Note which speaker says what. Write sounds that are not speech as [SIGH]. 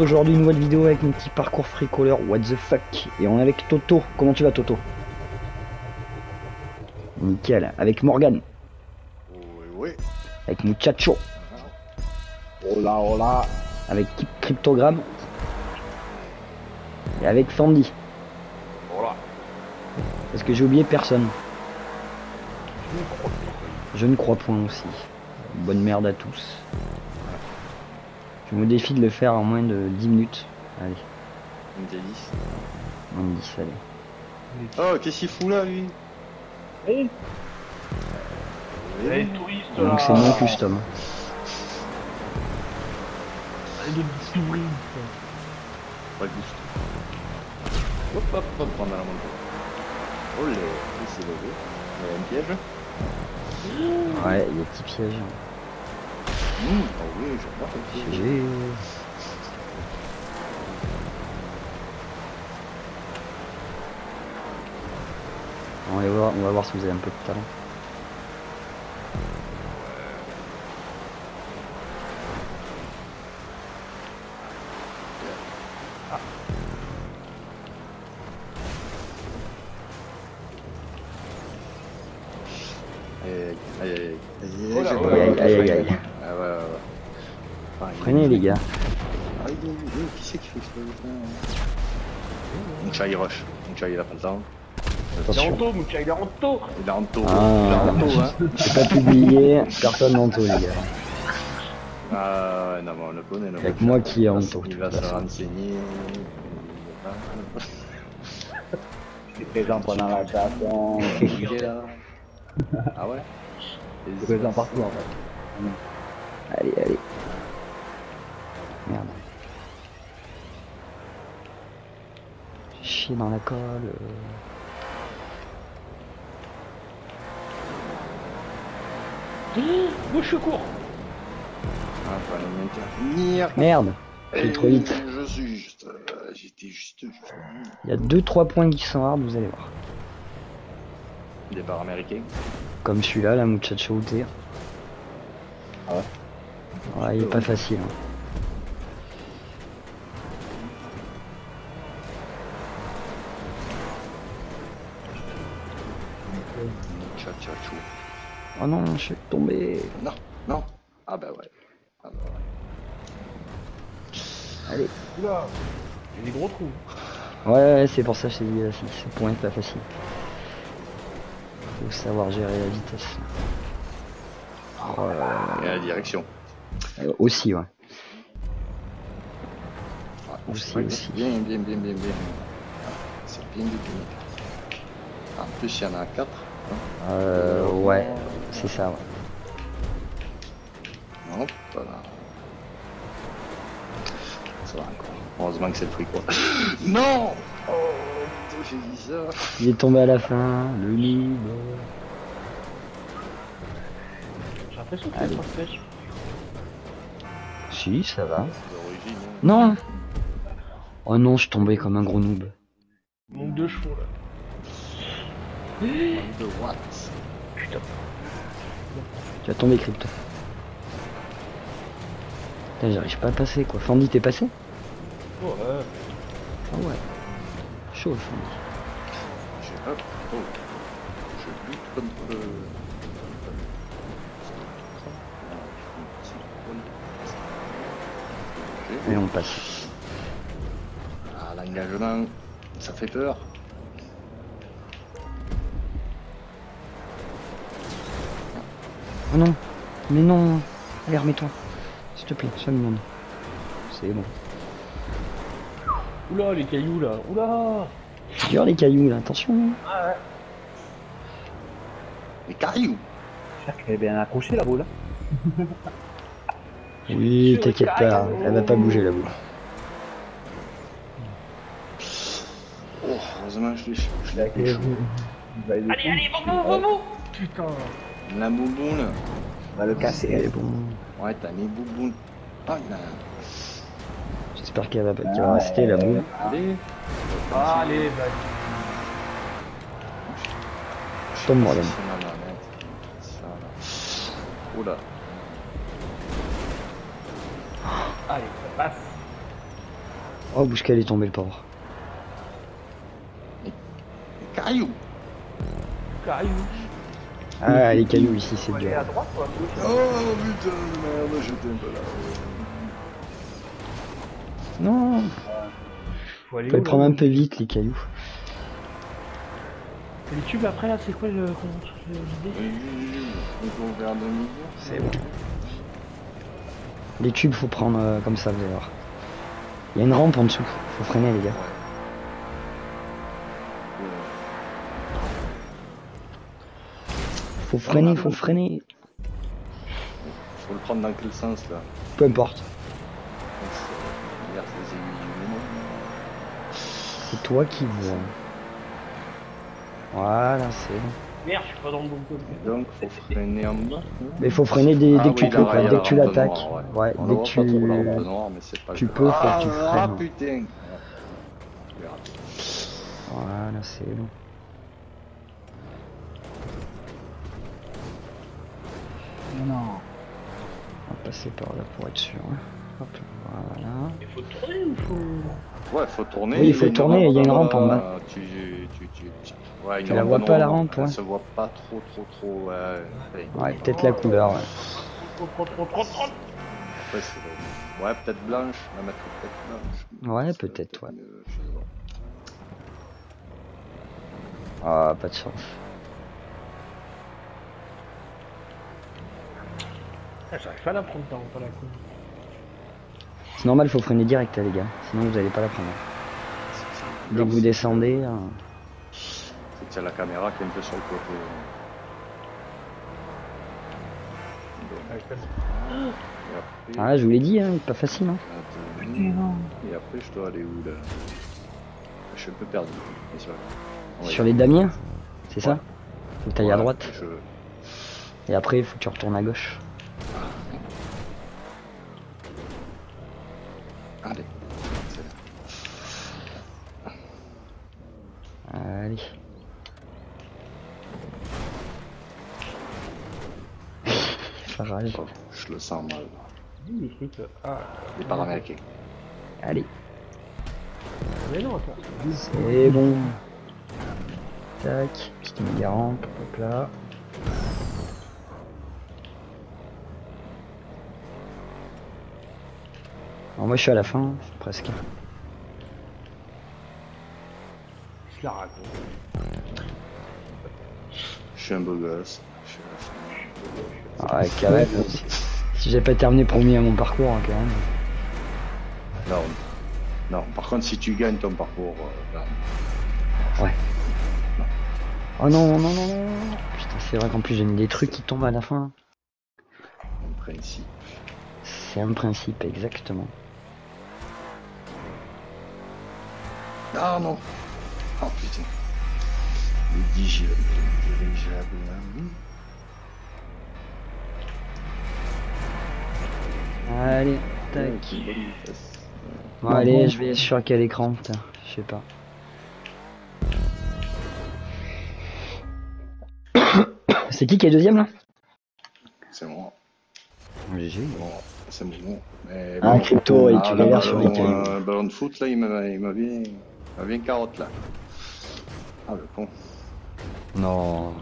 Speaker 1: Aujourd'hui, nouvelle vidéo avec mon petit parcours fricoleur, what the fuck. Et on est avec Toto. Comment tu vas, Toto? Nickel. Avec Morgan.
Speaker 2: Oui, oui.
Speaker 1: Avec Muchacho.
Speaker 2: Hola, hola.
Speaker 1: Avec Cryptogramme. Et avec Sandy.
Speaker 2: Hola.
Speaker 1: Parce que j'ai oublié personne. Je ne crois point aussi. Bonne merde à tous. Je me défie de le faire en moins de 10 minutes. Allez,
Speaker 2: Une délice.
Speaker 1: moins de 10, allez.
Speaker 2: Oh, qu'est-ce qu'il fout là, lui? Oui.
Speaker 3: les touristes
Speaker 1: Donc c'est mon custom.
Speaker 3: Les touristes.
Speaker 2: Pas juste. Hop, hop, hop, prendre la montée. Oh, les... il s'est levé. Il y a un piège.
Speaker 1: Ouais, il y a petit piège.
Speaker 2: Mmh. Oh oui, j'adore le piège.
Speaker 1: GG. On va voir, on va voir si vous avez un peu de talent.
Speaker 2: Aïe, aïe, aïe, aïe.
Speaker 3: Là,
Speaker 2: j'ai
Speaker 3: oh
Speaker 2: pas-
Speaker 3: là,
Speaker 1: Aïe, aïe, aïe, aïe.
Speaker 2: Ah ouais, ouais, ouais. Il-
Speaker 1: Prenez les gars.
Speaker 2: Ah, il est- il est- Qui c'est qui fait ça Moucha, il rush. Moucha, il a pas le temps.
Speaker 3: Il est en
Speaker 1: Attention.
Speaker 3: taux, Moucha, il est en taux.
Speaker 2: Il est en taux.
Speaker 1: Ah.
Speaker 2: Il est en taux, hein.
Speaker 1: J'ai pas publié, personne en taux les gars.
Speaker 2: Ah ouais, non, mais on le connaît. le
Speaker 1: Avec moi qui est en
Speaker 2: Il va
Speaker 1: taux,
Speaker 2: se- Il va se renseigner. [LAUGHS]
Speaker 4: J'étais présent pendant la.
Speaker 2: Il est là. Ah ouais
Speaker 4: J'étais présent partout en fait.
Speaker 1: Allez, allez. Merde. Chier dans la colle. euh.
Speaker 3: Bouche je cours.
Speaker 2: Ah, fallait m'intervenir.
Speaker 1: Merde, j'ai trop vite.
Speaker 2: Je suis juste. euh, J'étais juste. juste.
Speaker 1: Il y a 2-3 points qui sont hard, vous allez voir.
Speaker 2: Départ américain.
Speaker 1: Comme celui-là, la muchacho UT.
Speaker 4: Ah ouais
Speaker 1: Ouais, il est pas facile. hein. Oh non, je suis tombé.
Speaker 2: Non, non. Ah bah ouais. Ah bah ouais.
Speaker 1: Allez.
Speaker 3: Oula. Il y a des gros trous.
Speaker 1: Ouais, ouais, c'est pour ça que c'est c'est point pas facile. Faut savoir gérer la vitesse. Oh là là.
Speaker 2: Et la direction.
Speaker 1: Euh, aussi, ouais.
Speaker 2: Ah,
Speaker 1: Aussi,
Speaker 2: ouais,
Speaker 1: aussi.
Speaker 2: Bien, bien, bien, bien, bien. Ah, C'est bien défini. En plus, il y en a 4.
Speaker 1: Euh, ouais, c'est ça, ouais.
Speaker 2: Hop là. Ça va encore. Heureusement que c'est le truc quoi. [LAUGHS] non Oh, j'ai dit ça.
Speaker 1: Il est tombé à la fin, le libre.
Speaker 3: J'ai l'impression que c'est.
Speaker 1: Si, ça va.
Speaker 2: Hein.
Speaker 1: Non Oh non, je suis tombé comme un gros noob.
Speaker 3: Manque de chevaux là.
Speaker 2: De what
Speaker 3: Putain.
Speaker 1: Tu vas tomber, Crypto. Putain, j'arrive pas à passer, quoi. Fandy, t'es passé?
Speaker 3: Ouais.
Speaker 1: Ah ouais. Chaud, Fandy.
Speaker 2: J'ai hop. Oh. Je lutte contre le.
Speaker 1: Et on passe.
Speaker 2: Ah, l'engagement, ça fait peur.
Speaker 1: Oh non Mais non Allez, remets-toi. S'il te plaît, sois mignonne. C'est bon.
Speaker 3: Oula, les cailloux là. Oula.
Speaker 1: Dur les cailloux, là, attention.
Speaker 3: Ah ouais.
Speaker 2: Les cailloux
Speaker 4: J'espère qu'elle est bien accrochée la boule. [LAUGHS]
Speaker 1: Oui, t'inquiète pas, elle va pas bouger la boule.
Speaker 2: Oh, heureusement, je l'ai je
Speaker 4: Allez.
Speaker 3: Allez, allez, vamos, vamos. Putain.
Speaker 2: La bouboune.
Speaker 4: On va le casser.
Speaker 1: bon.
Speaker 2: Ouais, t'as mis bouboune. Ah, il a.
Speaker 1: J'espère qu'elle va, qu'elle va rester la boule.
Speaker 2: Allez.
Speaker 3: Allez, bah.
Speaker 1: Tombe, Morgan.
Speaker 2: C'est ma manette. Ça, là. Oula.
Speaker 3: Allez, ça passe.
Speaker 1: Oh, bouge qu'elle est tombée le pauvre.
Speaker 2: Caillou
Speaker 3: Caillou.
Speaker 1: Ah, les cailloux ici, c'est
Speaker 3: Faut aller
Speaker 1: dur.
Speaker 3: à droite ou à gauche
Speaker 2: Oh putain de merde, j'étais un peu là.
Speaker 1: Non,
Speaker 3: Faut aller
Speaker 1: faut les prendre un peu vite, les cailloux.
Speaker 3: Et les tubes après là, c'est quoi le l'idée.
Speaker 1: C'est bon. Les tubes, faut prendre euh, comme ça, vous allez voir. Il y a une rampe en dessous, faut freiner, les gars. Faut freiner, faut freiner.
Speaker 2: Faut le prendre dans quel sens là?
Speaker 1: Peu importe. C'est toi qui vois. Voilà, c'est bon.
Speaker 3: Merde, je suis pas dans le bon côté.
Speaker 2: Donc faut freiner en bas.
Speaker 1: Mais faut freiner dès,
Speaker 2: Ah
Speaker 1: dès que
Speaker 2: oui,
Speaker 1: tu peux, quoi. Dès que tu l'attaques. Ouais, dès que tu.
Speaker 2: noire, mais
Speaker 1: tu peux, faut que
Speaker 2: ah,
Speaker 1: tu
Speaker 2: Ah
Speaker 1: freines.
Speaker 2: putain
Speaker 1: Voilà, c'est bon.
Speaker 4: Non.
Speaker 1: On va passer par là pour être sûr. hein. Hop, voilà.
Speaker 3: Il faut tourner ou faut.
Speaker 2: Ouais, faut tourner.
Speaker 1: Oui, il faut tourner, il y a une rampe en bas.
Speaker 2: euh, Tu, tu, tu, tu... Ouais,
Speaker 1: Tu la vois pas, la rampe,
Speaker 2: Elle
Speaker 1: ouais.
Speaker 2: se voit pas trop, trop, trop. Ouais, allez.
Speaker 1: Ouais, peut-être la couleur. Ouais.
Speaker 3: Trop, trop, trop, trop, trop.
Speaker 2: Ouais, peut-être blanche. La mettre peut-être blanche.
Speaker 1: Ouais, peut-être, ouais.
Speaker 2: mieux, je sais pas.
Speaker 1: Ah, pas de chance.
Speaker 3: Ah, J'arrive pas à la prendre, pas la con.
Speaker 1: C'est normal, faut freiner direct, les gars. Sinon, vous allez pas la prendre. Dès que vous descendez. hein.
Speaker 2: C'est la caméra qui est un peu sur le côté.
Speaker 3: Ah, je
Speaker 2: après,
Speaker 1: Ah, vous l'ai dit, hein, pas facile. Hein.
Speaker 2: et après, je dois aller où là? Je suis un peu perdu.
Speaker 1: Sur les damiers, c'est ça? Faut que t'ailles à droite.
Speaker 2: je-
Speaker 1: Et après, faut que tu retournes à gauche.
Speaker 2: Allez. c'est là.
Speaker 1: Allez. Ça rage.
Speaker 2: Oh, je le sens mal.
Speaker 3: Où le truc là Ah,
Speaker 2: Les paraméricains.
Speaker 1: Allez,
Speaker 3: mais non, attends.
Speaker 1: c'est bon. Tac, petite méga rampe, hop là. Alors moi je suis à la fin, presque.
Speaker 3: Je la raconte.
Speaker 2: Je suis un beau gosse. Je suis à la fin.
Speaker 1: Ah ouais, quand même. Si, si j'ai pas terminé premier à mon parcours, hein, quand même.
Speaker 2: Non. Non, par contre, si tu gagnes ton parcours, euh, là,
Speaker 1: Oh non, non, non, non, non. Putain, c'est vrai qu'en plus j'ai mis des trucs qui tombent à la fin.
Speaker 2: en principe.
Speaker 1: C'est un principe, exactement.
Speaker 2: Ah non Oh putain. Le dirigeable. Le dirigeable, là.
Speaker 1: Allez, tac.
Speaker 2: Vitesse.
Speaker 1: Bon, allez, je vais sur quel écran, putain, je sais pas. [COUGHS] C'est qui qui est deuxième là?
Speaker 2: C'est moi.
Speaker 1: GG.
Speaker 2: Bon, c'est bon. Mais
Speaker 1: Ah, crypto, et tu
Speaker 2: le
Speaker 1: galères sur les
Speaker 2: ballon, euh, Le ballon de foot, là, il m'a il m'a bien, il m'a bien carotte, là. Ah, le con.
Speaker 1: Non.